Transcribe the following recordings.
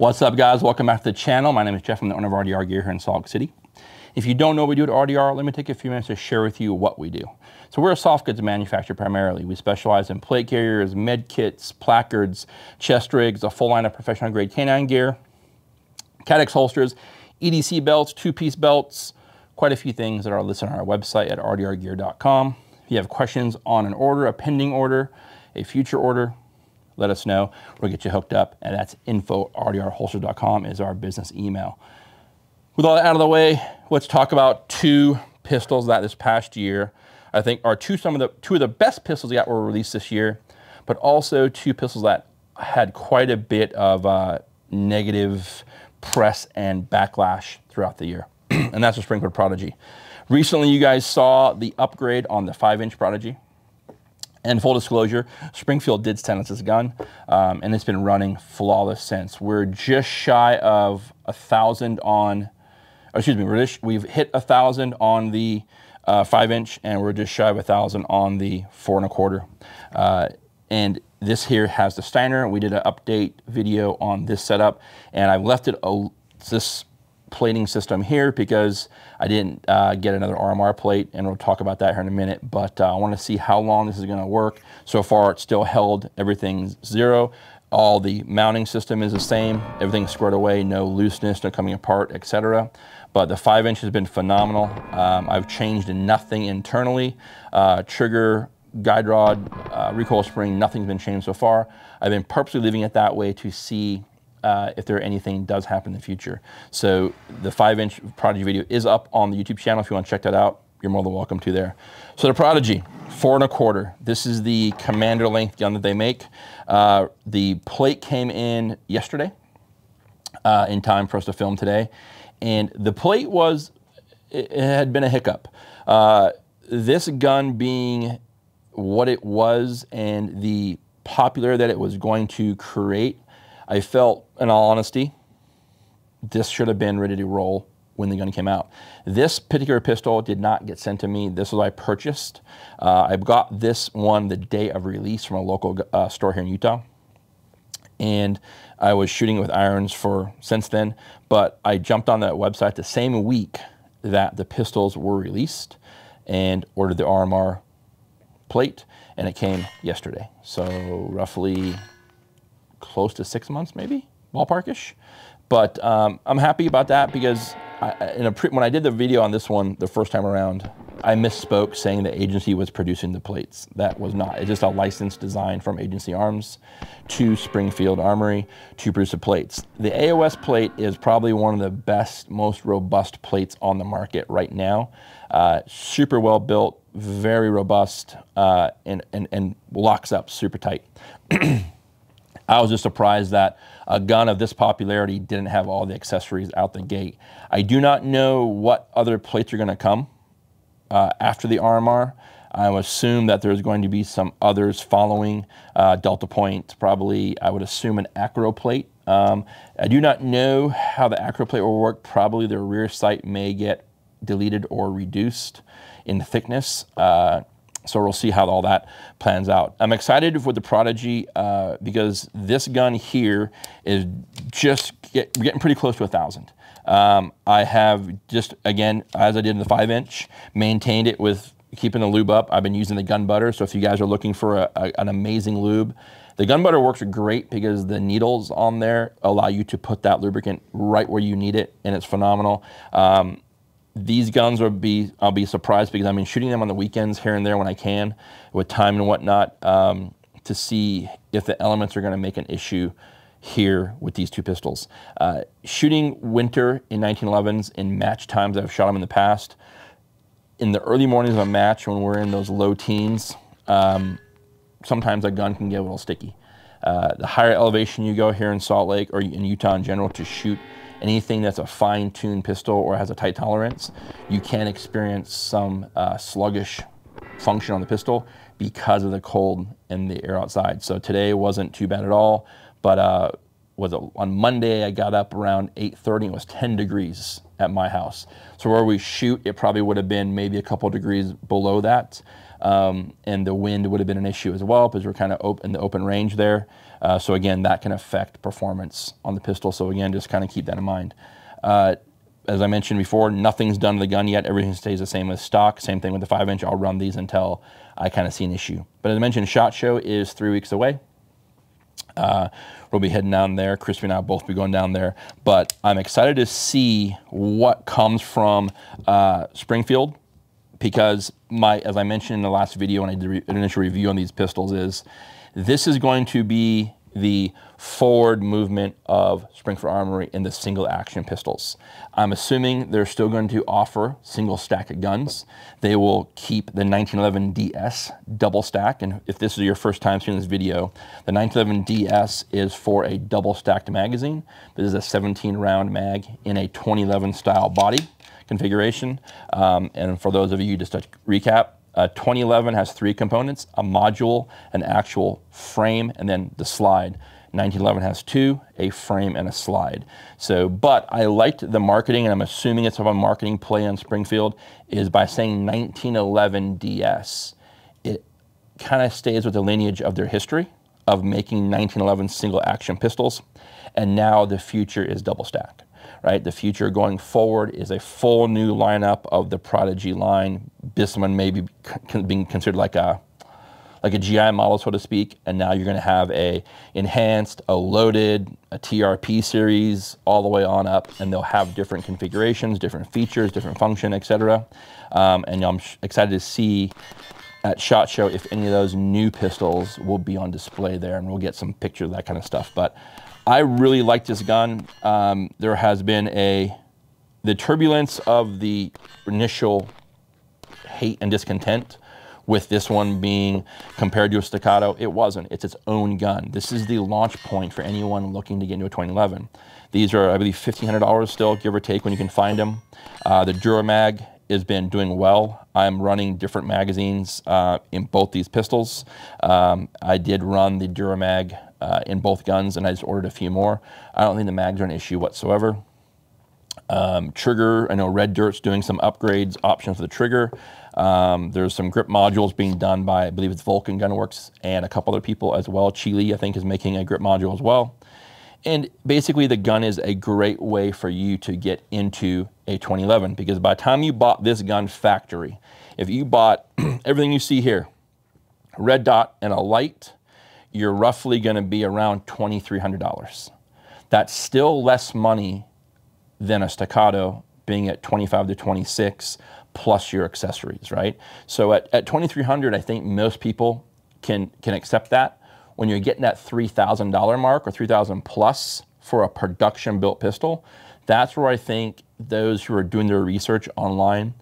What's up guys, welcome back to the channel. My name is Jeff, I'm the owner of RDR Gear here in Salt Lake City. If you don't know what we do at RDR, let me take a few minutes to share with you what we do. So we're a soft goods manufacturer primarily. We specialize in plate carriers, med kits, placards, chest rigs, a full line of professional grade canine gear, Kydex holsters, EDC belts, two-piece belts, quite a few things that are listed on our website at rdrgear.com. If you have questions on an order, a pending order, a future order, let us know. We'll get you hooked up, and that's info rdrholster.com is our business email. With all that out of the way, let's talk about two pistols that this past year I think are two some of the two of the best pistols that were released this year, but also two pistols that had quite a bit of uh, negative press and backlash throughout the year, and that's the Springfield Prodigy. Recently, you guys saw the upgrade on the 5-inch Prodigy. And full disclosure, Springfield did send us this gun, um, and it's been running flawless since. We're just shy of a thousand on, excuse me, just, we've hit a thousand on the uh, five inch, and we're just shy of a thousand on the four and a quarter. Uh, and this here has the Steiner. We did an update video on this setup, and I've left it a, this plating system here because I didn't uh, get another RMR plate and we'll talk about that here in a minute but uh, I want to see how long this is going to work. So far it's still held everything's zero. All the mounting system is the same. Everything's squared away, no looseness, no coming apart, etc. But the five inch has been phenomenal. Um, I've changed nothing internally. Uh, trigger, guide rod, uh, recoil spring, nothing's been changed so far. I've been purposely leaving it that way to see uh, if there anything does happen in the future. So the five inch Prodigy video is up on the YouTube channel. If you want to check that out, you're more than welcome to there. So the Prodigy, four and a quarter. This is the commander length gun that they make. Uh, the plate came in yesterday uh, in time for us to film today. And the plate was, it, had been a hiccup. Uh, this gun being what it was and the popular that it was going to create I felt, in all honesty, this should have been ready to roll when the gun came out. This particular pistol did not get sent to me. This was I purchased. Uh, I got this one the day of release from a local uh, store here in Utah. And I was shooting it with irons for since then, but I jumped on that website the same week that the pistols were released and ordered the RMR plate, and it came yesterday. So roughly close to six months, maybe ballparkish. But um, I'm happy about that because I, when I did the video on this one the first time around, I misspoke saying the agency was producing the plates. That was not. It's just a licensed design from Agency Arms to Springfield Armory to produce the plates. The AOS plate is probably one of the best, most robust plates on the market right now. Uh, super well built, very robust, uh, and, and, and locks up super tight. I was just surprised that a gun of this popularity didn't have all the accessories out the gate. I do not know what other plates are going to come uh, after the RMR. I assume that there's going to be some others following uh, Delta Point, probably I would assume an acro plate. Um, I do not know how the acro plate will work. Probably the rear sight may get deleted or reduced in thickness. Uh, so we'll see how all that plans out. I'm excited with the Prodigy uh, because this gun here is just get, getting pretty close to a thousand. Um, I have just, again, as I did in the five inch, maintained it with keeping the lube up. I've been using the gun butter. So if you guys are looking for a, a, an amazing lube, the gun butter works great because the needles on there allow you to put that lubricant right where you need it, and it's phenomenal. Um, these guns will be, I'll be surprised because I've been shooting them on the weekends here and there when I can with time and whatnot um, to see if the elements are going to make an issue here with these two pistols. Uh, shooting winter in 1911s in match times, I've shot them in the past. In the early mornings of a match when we're in those low teens, um, sometimes a gun can get a little sticky. Uh, the higher elevation you go here in Salt Lake or in Utah in general to shoot anything that's a fine-tuned pistol or has a tight tolerance, you can experience some uh, sluggish function on the pistol because of the cold and the air outside. So today wasn't too bad at all, but uh, was on Monday, I got up around 8.30, and it was 10 degrees at my house. So where we shoot, it probably would have been maybe a couple degrees below that. Um, and the wind would have been an issue as well because we're kind of in the open range there. Uh, so again, that can affect performance on the pistol. So again, just kind of keep that in mind. Uh, as I mentioned before, nothing's done to the gun yet. Everything stays the same as stock. Same thing with the five inch. I'll run these until I kind of see an issue. But as I mentioned, SHOT Show is three weeks away. Uh, we'll be heading down there. Crispy and I will both be going down there. But I'm excited to see what comes from uh, Springfield because my, as I mentioned in the last video when I did an initial review on these pistols, is this is going to be the forward movement of Springfield Armory in the single action pistols. I'm assuming they're still going to offer single stack of guns. They will keep the 1911 DS double stack. And if this is your first time seeing this video, the 1911 DS is for a double stacked magazine. This is a 17 round mag in a 2011 style body configuration. Um, and for those of you, just to recap, uh, 2011 has three components, a module, an actual frame, and then the slide. 1911 has two, a frame and a slide. So, but I liked the marketing, and I'm assuming it's a marketing play on Springfield, is by saying 1911 DS. It kind of stays with the lineage of their history of making 1911 single action pistols, and now the future is double stack right? The future going forward is a full new lineup of the Prodigy line. One may be being considered like a like a GI model, so to speak, and now you're going to have a enhanced, a loaded, a TRP series, all the way on up, and they'll have different configurations, different features, different function, etc. Um, and I'm excited to see at SHOT Show if any of those new pistols will be on display there, and we'll get some pictures of that kind of stuff. But I really like this gun. Um, there has been a, the turbulence of the initial hate and discontent with this one being compared to a staccato, it wasn't. It's its own gun. This is the launch point for anyone looking to get into a 2011. These are, I believe, $1,500 still, give or take, when you can find them. Uh, the Duramag has been doing well. I'm running different magazines uh, in both these pistols. Um, I did run the Duramag uh, in both guns, and I just ordered a few more. I don't think the mags are an issue whatsoever. Um, trigger, I know Red Dirt's doing some upgrades, options for the trigger. Um, there's some grip modules being done by, I believe it's Vulcan Gunworks and a couple other people as well. Chile, I think, is making a grip module as well. And basically, the gun is a great way for you to get into a 2011 because by the time you bought this gun factory, if you bought everything you see here, red dot and a light, you're roughly going to be around $2,300. That's still less money than a staccato being at 25 to 26 plus your accessories, right? So at, at 2,300, I think most people can, can accept that. When you're getting that $3,000 mark or 3,000 plus for a production built pistol, that's where I think those who are doing their research online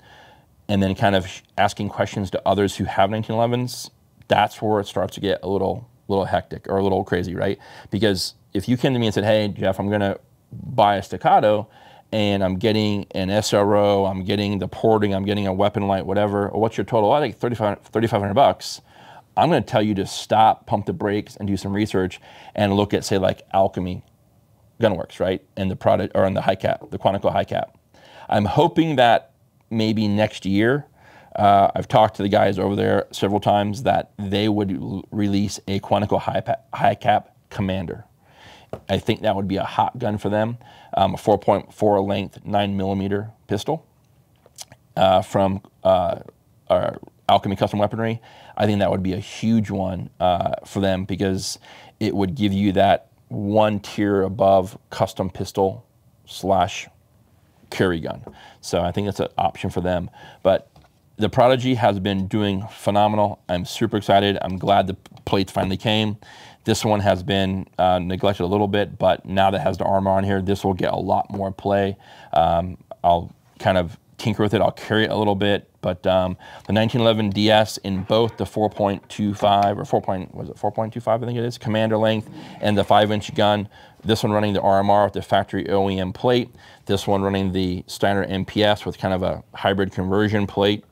and then kind of asking questions to others who have 1911s, that's where it starts to get a little little hectic or a little crazy, right? Because if you came to me and said, hey, Jeff, I'm going to buy a staccato and I'm getting an SRO, I'm getting the porting, I'm getting a weapon light, whatever, what's your total? I think 3,500 bucks. I'm going to tell you to stop, pump the brakes, and do some research and look at, say, like Alchemy Gunworks, right? And the product, or on the high cap, the Quantico high cap. I'm hoping that maybe next year uh, I've talked to the guys over there several times that they would release a Quantico high, high cap Commander. I think that would be a hot gun for them. Um, a 4.4 length, 9 millimeter pistol uh, from uh, Alchemy Custom Weaponry. I think that would be a huge one uh, for them because it would give you that one tier above custom pistol slash carry gun. So I think that's an option for them. But the Prodigy has been doing phenomenal. I'm super excited. I'm glad the plates finally came. This one has been uh, neglected a little bit, but now that has the RMR on here, this will get a lot more play. Um, I'll kind of tinker with it. I'll carry it a little bit, but um, the 1911 DS in both the 4.25 or 4. Point, was it 4.25? I think it is commander length and the five-inch gun. This one running the RMR with the factory OEM plate. This one running the standard MPS with kind of a hybrid conversion plate.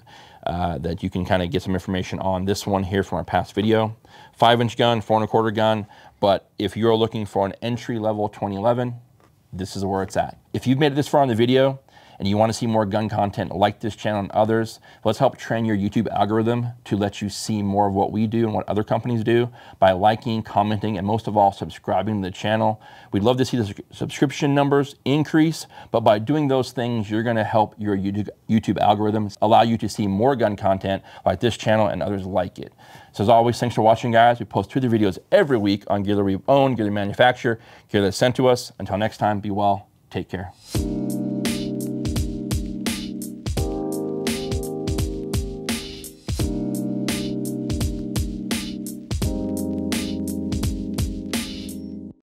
Uh, that you can kind of get some information on. This one here from our past video, five inch gun, four and a quarter gun. But if you're looking for an entry level 2011, this is where it's at. If you've made it this far in the video, and you want to see more gun content like this channel and others, let's help train your YouTube algorithm to let you see more of what we do and what other companies do by liking, commenting, and most of all, subscribing to the channel. We'd love to see the subscription numbers increase, but by doing those things, you're going to help your YouTube, YouTube algorithms allow you to see more gun content like this channel and others like it. So as always, thanks for watching, guys. We post two videos every week on gear that we own, gear that manufacture, gear that's sent to us. Until next time, be well, take care.